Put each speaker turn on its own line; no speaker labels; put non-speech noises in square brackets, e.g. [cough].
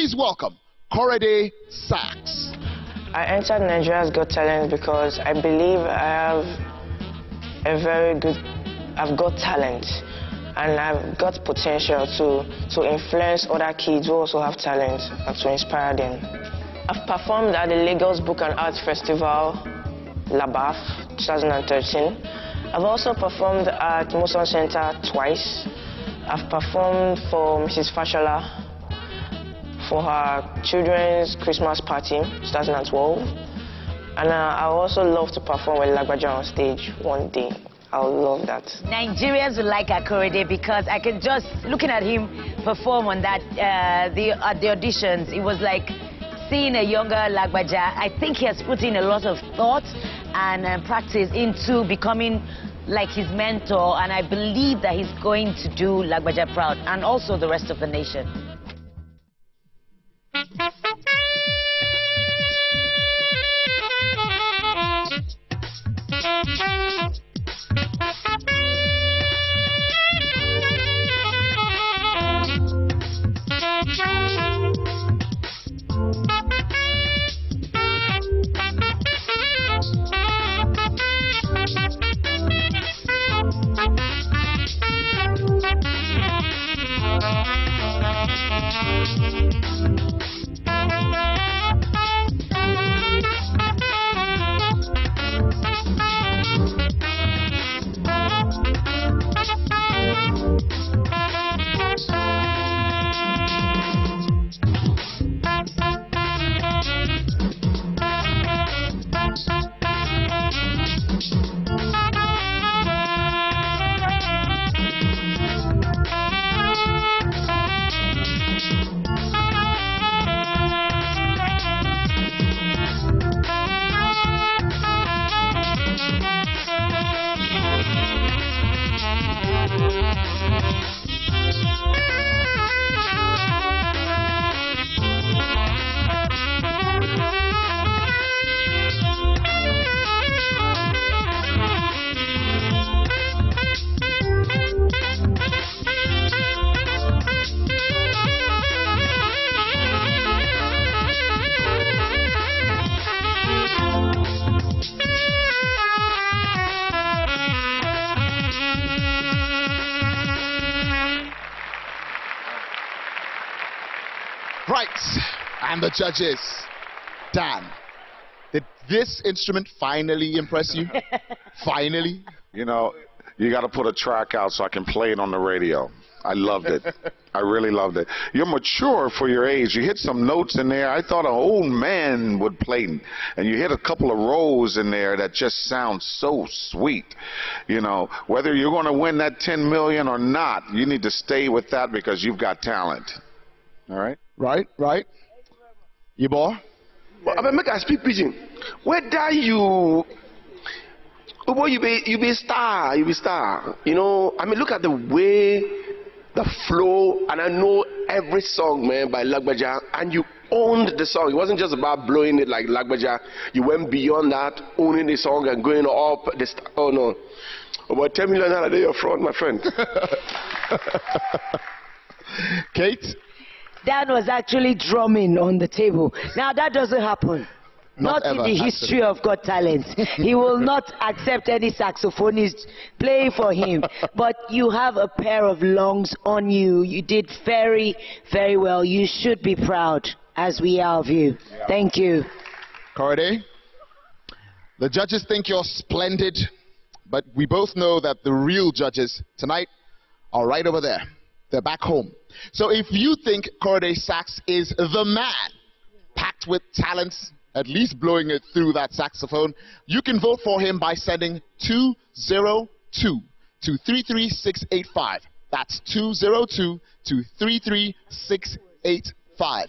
Please welcome Korede Sax.
I entered Nigeria's Got Talent because I believe I have a very good, I've got talent and I've got potential to, to influence other kids who also have talent and to inspire them. I've performed at the Lagos Book and Arts Festival, LABAF 2013. I've also performed at MUSON Center twice. I've performed for Mrs. Fashola for her children's Christmas party 2012. And uh, I also love to perform with Lagbaja on stage one day. I would love that.
Nigerians would like Akorede because I can just, looking at him perform on that, uh, the, at the auditions, it was like seeing a younger Lagbaja. I think he has put in a lot of thought and uh, practice into becoming like his mentor and I believe that he's going to do Lagbaja proud and also the rest of the nation. Thank you.
Right, and the judges. Dan, did this instrument finally impress you? [laughs] finally?
You know, you got to put a track out so I can play it on the radio. I loved it. [laughs] I really loved it. You're mature for your age. You hit some notes in there. I thought an old man would play, and you hit a couple of rows in there that just sound so sweet. You know, whether you're going to win that 10 million or not, you need to stay with that because you've got talent. All right?
Right, right. Yibo?
Well, I mean, make I speak pidgin. Whether you, boy, you be you be star, you be star. You know, I mean, look at the way, the flow, and I know every song, man, by Lagbaja, and you owned the song. It wasn't just about blowing it like Lagbaja. You went beyond that, owning the song and going up. The st- oh no, about 10 million naira day your front, my friend. [laughs]
Kate?
Dan was actually drumming on the table. Now that doesn't happen.
Not
Not, in the history of Got Talent. he will [laughs] not accept any saxophonist playing for him. But you have a pair of lungs on you. You did very, very well. You should be proud, as we are of you. Thank you.
Korede? The judges think you're splendid, but we both know that the real judges tonight are right over there. They're back home. So if you think Korede Sax is the man, packed with talents, at least blowing it through that saxophone, you can vote for him by sending 202 to 33685. That's 202 to 33685.